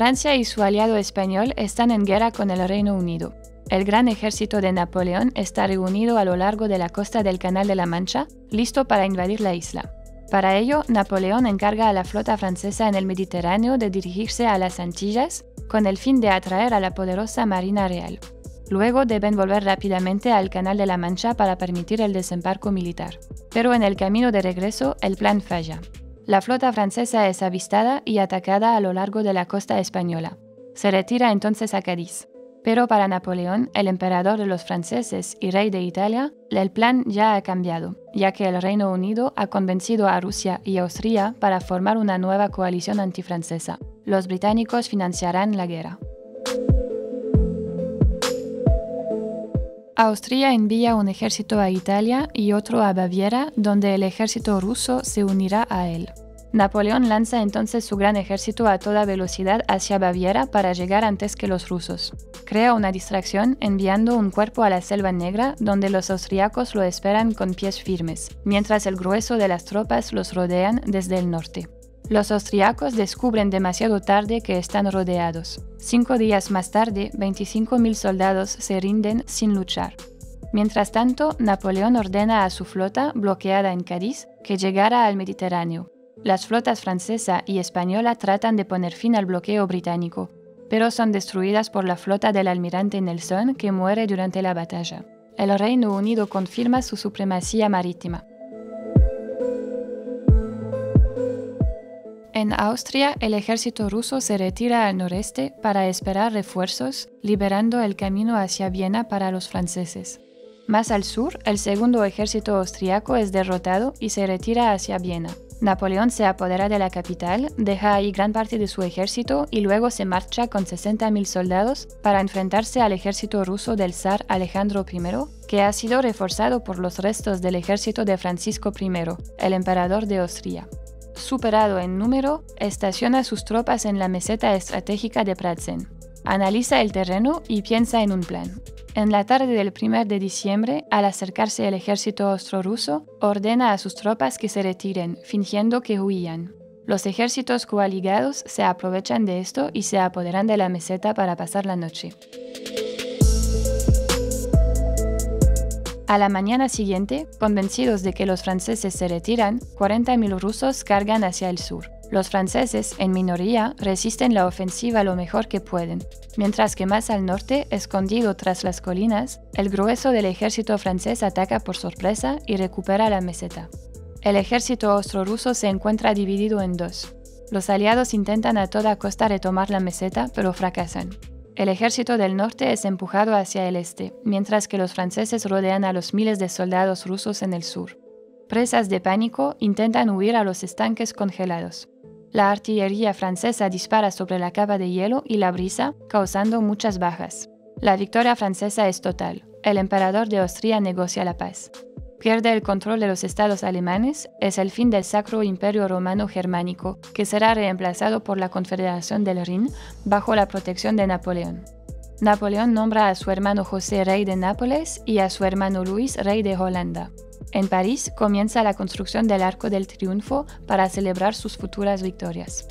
Francia y su aliado español están en guerra con el Reino Unido. El gran ejército de Napoleón está reunido a lo largo de la costa del Canal de la Mancha, listo para invadir la isla. Para ello, Napoleón encarga a la flota francesa en el Mediterráneo de dirigirse a las Antillas con el fin de atraer a la poderosa Marina Real. Luego deben volver rápidamente al Canal de la Mancha para permitir el desembarco militar. Pero en el camino de regreso, el plan falla. La flota francesa es avistada y atacada a lo largo de la costa española. Se retira entonces a Cádiz. Pero para Napoleón, el emperador de los franceses y rey de Italia, el plan ya ha cambiado, ya que el Reino Unido ha convencido a Rusia y Austria para formar una nueva coalición antifrancesa. Los británicos financiarán la guerra. Austria envía un ejército a Italia y otro a Baviera, donde el ejército ruso se unirá a él. Napoleón lanza entonces su gran ejército a toda velocidad hacia Baviera para llegar antes que los rusos. Crea una distracción enviando un cuerpo a la Selva Negra donde los austriacos lo esperan con pies firmes, mientras el grueso de las tropas los rodean desde el norte. Los austriacos descubren demasiado tarde que están rodeados. Cinco días más tarde, 25.000 soldados se rinden sin luchar. Mientras tanto, Napoleón ordena a su flota, bloqueada en Cádiz, que llegara al Mediterráneo. Las flotas francesa y española tratan de poner fin al bloqueo británico, pero son destruidas por la flota del almirante Nelson que muere durante la batalla. El Reino Unido confirma su supremacía marítima. En Austria, el ejército ruso se retira al noreste para esperar refuerzos, liberando el camino hacia Viena para los franceses. Más al sur, el segundo ejército austriaco es derrotado y se retira hacia Viena. Napoleón se apodera de la capital, deja ahí gran parte de su ejército y luego se marcha con 60.000 soldados para enfrentarse al ejército ruso del zar Alejandro I, que ha sido reforzado por los restos del ejército de Francisco I, el emperador de Austria. Superado en número, estaciona sus tropas en la meseta estratégica de Pratzen. Analiza el terreno y piensa en un plan. En la tarde del 1 de diciembre, al acercarse el ejército austro-ruso, ordena a sus tropas que se retiren, fingiendo que huían. Los ejércitos coaligados se aprovechan de esto y se apoderan de la meseta para pasar la noche. A la mañana siguiente, convencidos de que los franceses se retiran, 40.000 rusos cargan hacia el sur. Los franceses, en minoría, resisten la ofensiva lo mejor que pueden, mientras que más al norte, escondido tras las colinas, el grueso del ejército francés ataca por sorpresa y recupera la meseta. El ejército austro-ruso se encuentra dividido en dos. Los aliados intentan a toda costa retomar la meseta, pero fracasan. El ejército del norte es empujado hacia el este, mientras que los franceses rodean a los miles de soldados rusos en el sur. Presas de pánico, intentan huir a los estanques congelados. La artillería francesa dispara sobre la capa de hielo y la brisa, causando muchas bajas. La victoria francesa es total. El emperador de Austria negocia la paz. Pierde el control de los estados alemanes, es el fin del Sacro Imperio Romano Germánico, que será reemplazado por la Confederación del Rin bajo la protección de Napoleón. Napoleón nombra a su hermano José rey de Nápoles y a su hermano Luis rey de Holanda. En París comienza la construcción del Arco del Triunfo para celebrar sus futuras victorias.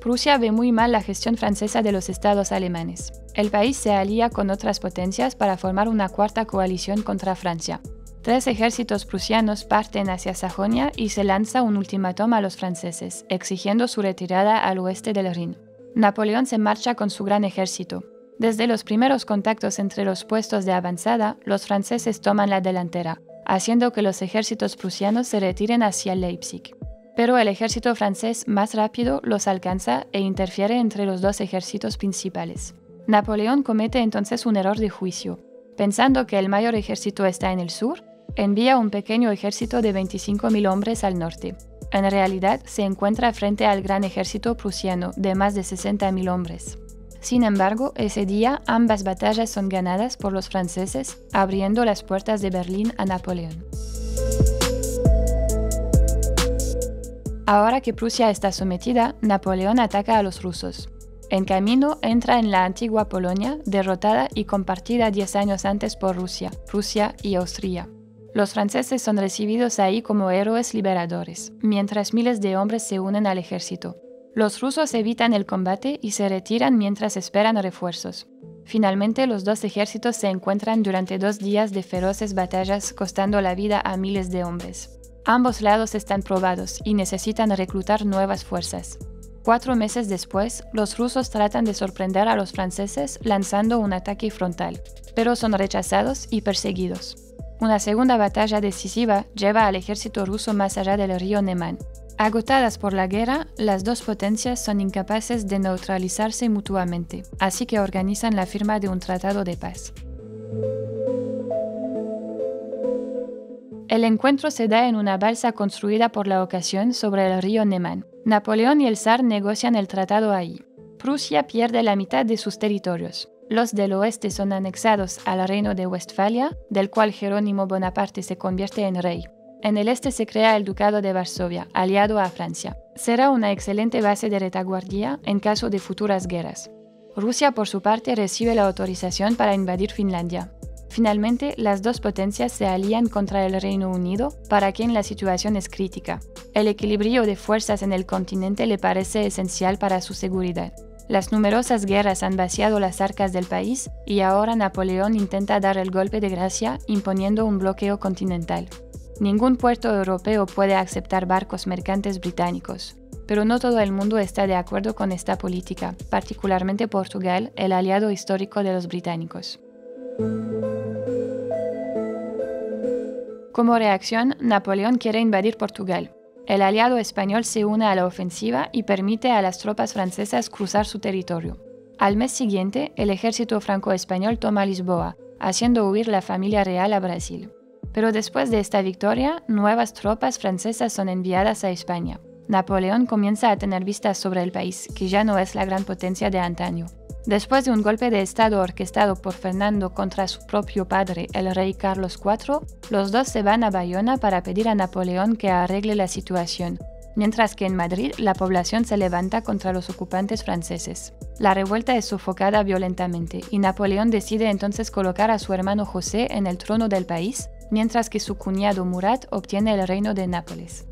Prusia ve muy mal la gestión francesa de los estados alemanes. El país se alía con otras potencias para formar una cuarta coalición contra Francia. Tres ejércitos prusianos parten hacia Sajonia y se lanza un ultimátum a los franceses, exigiendo su retirada al oeste del Rin. Napoleón se marcha con su gran ejército, desde los primeros contactos entre los puestos de avanzada, los franceses toman la delantera, haciendo que los ejércitos prusianos se retiren hacia Leipzig. Pero el ejército francés más rápido los alcanza e interfiere entre los dos ejércitos principales. Napoleón comete entonces un error de juicio. Pensando que el mayor ejército está en el sur, envía un pequeño ejército de 25.000 hombres al norte. En realidad se encuentra frente al gran ejército prusiano de más de 60.000 hombres. Sin embargo, ese día ambas batallas son ganadas por los franceses, abriendo las puertas de Berlín a Napoleón. Ahora que Prusia está sometida, Napoleón ataca a los rusos. En camino entra en la antigua Polonia, derrotada y compartida diez años antes por Rusia, Prusia y Austria. Los franceses son recibidos ahí como héroes liberadores, mientras miles de hombres se unen al ejército. Los rusos evitan el combate y se retiran mientras esperan refuerzos. Finalmente, los dos ejércitos se encuentran durante dos días de feroces batallas costando la vida a miles de hombres. Ambos lados están probados y necesitan reclutar nuevas fuerzas. Cuatro meses después, los rusos tratan de sorprender a los franceses lanzando un ataque frontal, pero son rechazados y perseguidos. Una segunda batalla decisiva lleva al ejército ruso más allá del río Neman. Agotadas por la guerra, las dos potencias son incapaces de neutralizarse mutuamente, así que organizan la firma de un tratado de paz. El encuentro se da en una balsa construida por la ocasión sobre el río Neman. Napoleón y el zar negocian el tratado ahí. Prusia pierde la mitad de sus territorios. Los del oeste son anexados al reino de Westfalia, del cual Jerónimo Bonaparte se convierte en rey. En el este se crea el Ducado de Varsovia, aliado a Francia. Será una excelente base de retaguardia en caso de futuras guerras. Rusia, por su parte, recibe la autorización para invadir Finlandia. Finalmente, las dos potencias se alían contra el Reino Unido, para quien la situación es crítica. El equilibrio de fuerzas en el continente le parece esencial para su seguridad. Las numerosas guerras han vaciado las arcas del país y ahora Napoleón intenta dar el golpe de gracia imponiendo un bloqueo continental. Ningún puerto europeo puede aceptar barcos mercantes británicos, pero no todo el mundo está de acuerdo con esta política, particularmente Portugal, el aliado histórico de los británicos. Como reacción, Napoleón quiere invadir Portugal. El aliado español se une a la ofensiva y permite a las tropas francesas cruzar su territorio. Al mes siguiente, el ejército franco-español toma Lisboa, haciendo huir la familia real a Brasil. Pero después de esta victoria, nuevas tropas francesas son enviadas a España. Napoleón comienza a tener vistas sobre el país, que ya no es la gran potencia de antaño. Después de un golpe de Estado orquestado por Fernando contra su propio padre, el rey Carlos IV, los dos se van a Bayona para pedir a Napoleón que arregle la situación, mientras que en Madrid la población se levanta contra los ocupantes franceses. La revuelta es sofocada violentamente y Napoleón decide entonces colocar a su hermano José en el trono del país, mientras que su cuñado Murat obtiene el reino de Nápoles.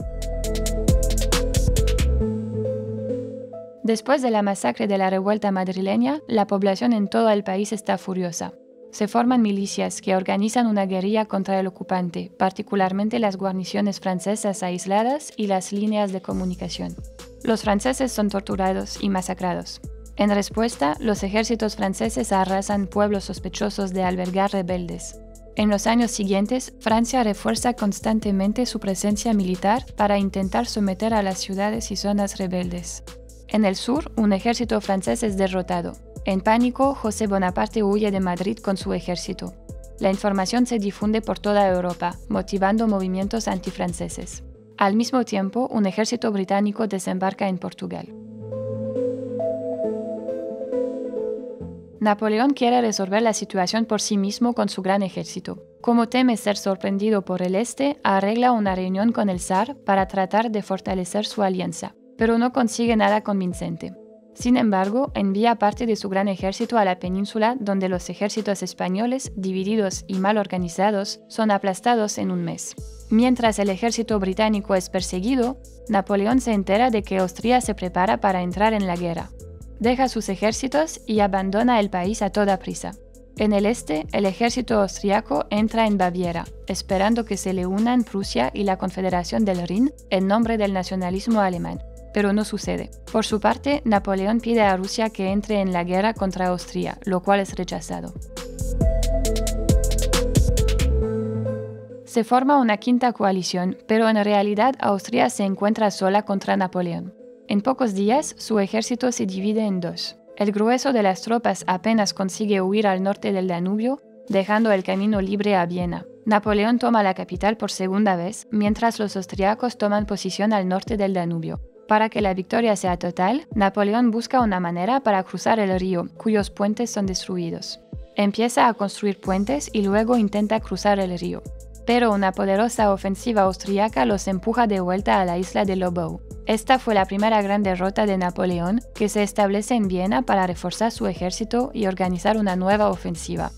Después de la masacre de la revuelta madrileña, la población en todo el país está furiosa. Se forman milicias que organizan una guerrilla contra el ocupante, particularmente las guarniciones francesas aisladas y las líneas de comunicación. Los franceses son torturados y masacrados. En respuesta, los ejércitos franceses arrasan pueblos sospechosos de albergar rebeldes. En los años siguientes, Francia refuerza constantemente su presencia militar para intentar someter a las ciudades y zonas rebeldes. En el sur, un ejército francés es derrotado. En pánico, José Bonaparte huye de Madrid con su ejército. La información se difunde por toda Europa, motivando movimientos antifranceses. Al mismo tiempo, un ejército británico desembarca en Portugal. Napoleón quiere resolver la situación por sí mismo con su gran ejército. Como teme ser sorprendido por el este, arregla una reunión con el zar para tratar de fortalecer su alianza pero no consigue nada convincente. Sin embargo, envía parte de su gran ejército a la península donde los ejércitos españoles, divididos y mal organizados, son aplastados en un mes. Mientras el ejército británico es perseguido, Napoleón se entera de que Austria se prepara para entrar en la guerra. Deja sus ejércitos y abandona el país a toda prisa. En el este, el ejército austriaco entra en Baviera, esperando que se le unan Prusia y la Confederación del Rin en nombre del nacionalismo alemán pero no sucede. Por su parte, Napoleón pide a Rusia que entre en la guerra contra Austria, lo cual es rechazado. Se forma una quinta coalición, pero en realidad Austria se encuentra sola contra Napoleón. En pocos días, su ejército se divide en dos. El grueso de las tropas apenas consigue huir al norte del Danubio, dejando el camino libre a Viena. Napoleón toma la capital por segunda vez, mientras los austriacos toman posición al norte del Danubio. Para que la victoria sea total, Napoleón busca una manera para cruzar el río, cuyos puentes son destruidos. Empieza a construir puentes y luego intenta cruzar el río. Pero una poderosa ofensiva austríaca los empuja de vuelta a la isla de Lobau. Esta fue la primera gran derrota de Napoleón, que se establece en Viena para reforzar su ejército y organizar una nueva ofensiva.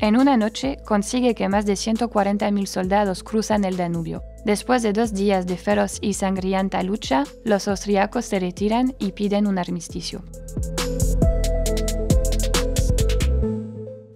En una noche consigue que más de 140.000 soldados cruzan el Danubio. Después de dos días de feroz y sangrienta lucha, los austriacos se retiran y piden un armisticio.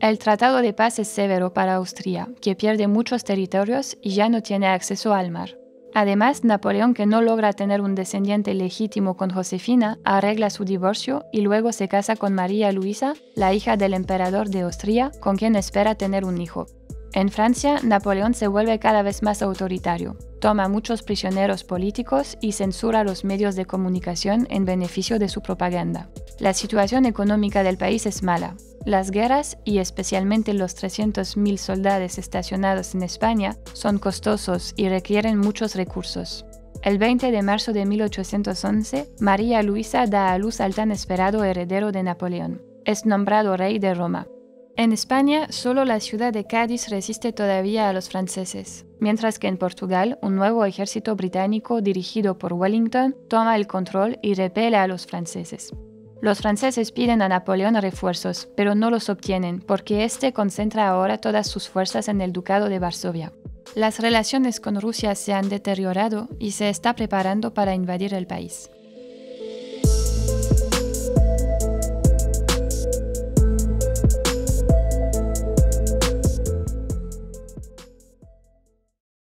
El tratado de paz es severo para Austria, que pierde muchos territorios y ya no tiene acceso al mar. Además, Napoleón, que no logra tener un descendiente legítimo con Josefina, arregla su divorcio y luego se casa con María Luisa, la hija del emperador de Austria, con quien espera tener un hijo. En Francia, Napoleón se vuelve cada vez más autoritario, toma muchos prisioneros políticos y censura los medios de comunicación en beneficio de su propaganda. La situación económica del país es mala. Las guerras, y especialmente los 300.000 soldados estacionados en España, son costosos y requieren muchos recursos. El 20 de marzo de 1811, María Luisa da a luz al tan esperado heredero de Napoleón. Es nombrado rey de Roma. En España, solo la ciudad de Cádiz resiste todavía a los franceses, mientras que en Portugal, un nuevo ejército británico dirigido por Wellington toma el control y repele a los franceses. Los franceses piden a Napoleón refuerzos, pero no los obtienen porque éste concentra ahora todas sus fuerzas en el Ducado de Varsovia. Las relaciones con Rusia se han deteriorado y se está preparando para invadir el país.